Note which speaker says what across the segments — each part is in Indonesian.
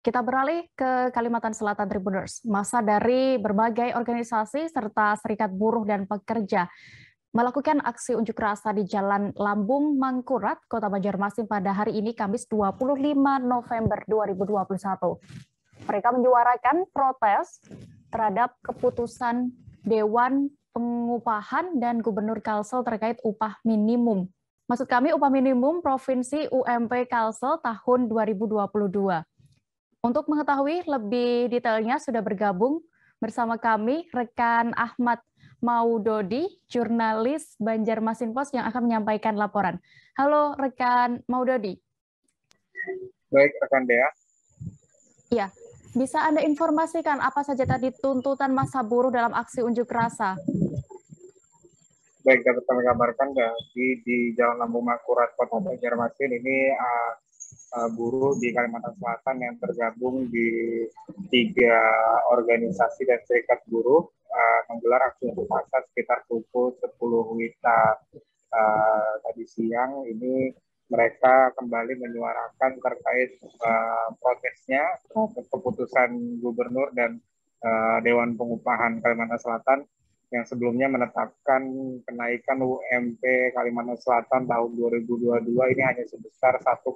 Speaker 1: Kita beralih ke Kalimantan Selatan Tribuners. Masa dari berbagai organisasi serta serikat buruh dan pekerja melakukan aksi unjuk rasa di Jalan Lambung Mangkurat, Kota Banjarmasin pada hari ini Kamis 25 November 2021. Mereka menyuarakan protes terhadap keputusan Dewan Pengupahan dan Gubernur Kalsel terkait upah minimum. Maksud kami upah minimum Provinsi UMP Kalsel tahun 2022. Untuk mengetahui lebih detailnya sudah bergabung bersama kami rekan Ahmad Maudodi, jurnalis Banjarmasin Post yang akan menyampaikan laporan. Halo rekan Maudodi.
Speaker 2: Baik rekan Dea.
Speaker 1: Iya, bisa Anda informasikan apa saja tadi tuntutan masa buruh dalam aksi unjuk rasa?
Speaker 2: Baik, dapat kami kabarkan di, di Jalan Lambung Makurat Kota Banjarmasin ini uh, uh, buruh di Kalimantan Selatan yang tergabung di tiga organisasi dan serikat buruh uh, menggelar aksi unjuk rasa sekitar pukul 10 WITA. Uh, tadi siang ini mereka kembali menyuarakan terkait uh, protesnya keputusan gubernur dan uh, Dewan Pengupahan Kalimantan Selatan yang sebelumnya menetapkan kenaikan UMP Kalimantan Selatan tahun 2022 ini hanya sebesar 1,01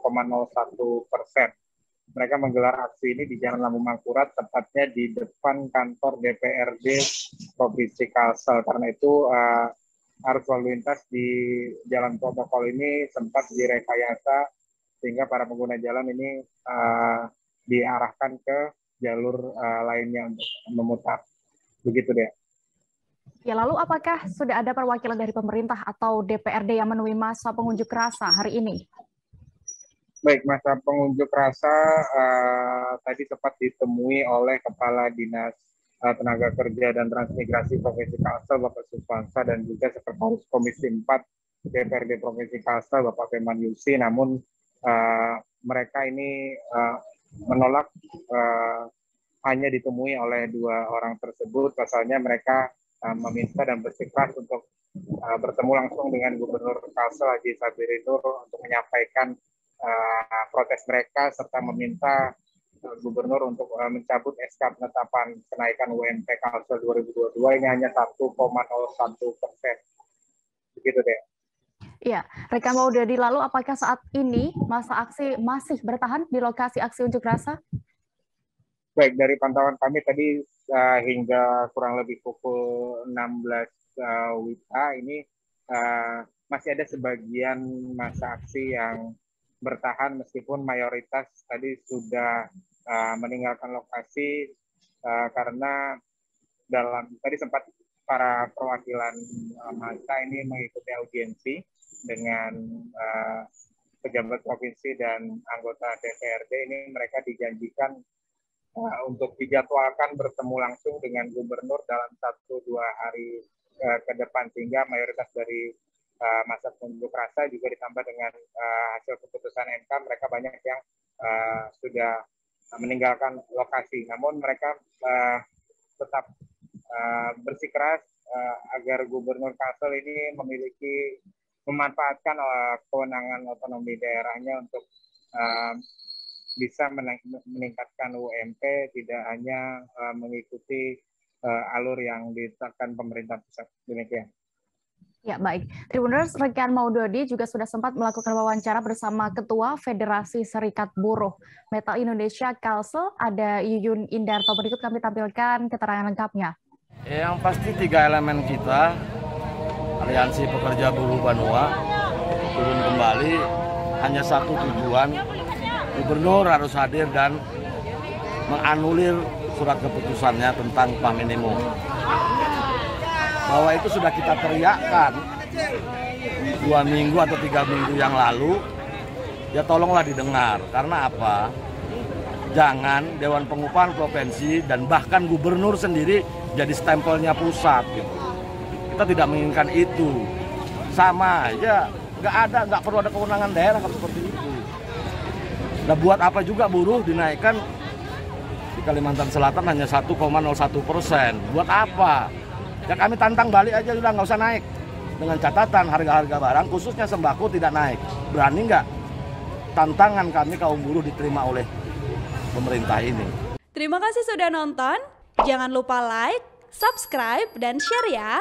Speaker 2: persen. Mereka menggelar aksi ini di Jalan Lambung Mangkurat, tepatnya di depan kantor DPRD Provinsi Kalsel. Karena itu uh, arus lalu lintas di jalan protokol ini sempat direkayasa sehingga para pengguna jalan ini uh, diarahkan ke jalur uh, lainnya untuk memutar. Begitu deh.
Speaker 1: Ya, lalu apakah sudah ada perwakilan dari pemerintah atau DPRD yang menemui masa pengunjuk rasa hari ini?
Speaker 2: Baik, masa pengunjuk rasa uh, tadi sempat ditemui oleh Kepala Dinas uh, Tenaga Kerja dan Transmigrasi Provinsi Kalsel, Bapak Suspansa, dan juga Sekretaris Komisi 4 DPRD Provinsi Kalsel, Bapak Firman Yusi. Namun uh, mereka ini uh, menolak uh, hanya ditemui oleh dua orang tersebut. Pasalnya mereka Uh, meminta dan bersikeras untuk uh, bertemu langsung dengan Gubernur Kalsel Haji Sabiri Nur untuk menyampaikan uh, protes mereka serta meminta Gubernur untuk mencabut SK penetapan kenaikan UMP Kalsel 2022 ini hanya 1,01 persen. Begitu deh.
Speaker 1: Iya, rekan Maudadi lalu apakah saat ini masa aksi masih bertahan di lokasi aksi unjuk rasa?
Speaker 2: Baik, dari pantauan kami tadi uh, hingga kurang lebih pukul 16 uh, WITA. Ini uh, masih ada sebagian masa aksi yang bertahan meskipun mayoritas tadi sudah uh, meninggalkan lokasi uh, karena dalam tadi sempat para perwakilan uh, masa ini mengikuti audiensi dengan uh, pejabat provinsi dan anggota DPRD ini mereka dijanjikan uh, untuk dijadwalkan bertemu langsung dengan gubernur dalam satu dua hari uh, ke depan. Sehingga mayoritas dari uh, masa pengunjuk rasa juga ditambah dengan uh, hasil keputusan MK mereka banyak yang uh, sudah meninggalkan lokasi. Namun mereka uh, tetap uh, bersikeras uh, agar gubernur Kalsel ini memiliki memanfaatkan uh, kewenangan otonomi daerahnya untuk uh, bisa meningkatkan UMP tidak hanya uh, mengikuti uh, alur yang ditetapkan pemerintah pusat. Demikian.
Speaker 1: Ya, baik. Tribuners, rekan Maudodi juga sudah sempat melakukan wawancara bersama Ketua Federasi Serikat Buruh Metal Indonesia Kalsel, ada Yuyun Indarto. Berikut kami tampilkan keterangan lengkapnya.
Speaker 3: Yang pasti tiga elemen kita, Aliansi Pekerja Buruh Banua, turun kembali, hanya satu tujuan, gubernur harus hadir dan menganulir surat keputusannya tentang upah minimum. Bahwa itu sudah kita teriakkan dua minggu atau tiga minggu yang lalu, ya tolonglah didengar. Karena apa? Jangan Dewan Pengupahan Provinsi dan bahkan gubernur sendiri jadi stempelnya pusat. Gitu. Kita tidak menginginkan itu. Sama aja, nggak ada, nggak perlu ada kewenangan daerah seperti itu. Nah buat apa juga buruh dinaikkan di Kalimantan Selatan hanya 1,01 persen. Buat apa? Ya kami tantang balik aja sudah nggak usah naik. Dengan catatan harga-harga barang khususnya sembako tidak naik. Berani nggak? Tantangan kami kaum buruh diterima oleh pemerintah ini.
Speaker 4: Terima kasih sudah nonton. Jangan lupa like, subscribe, dan share ya.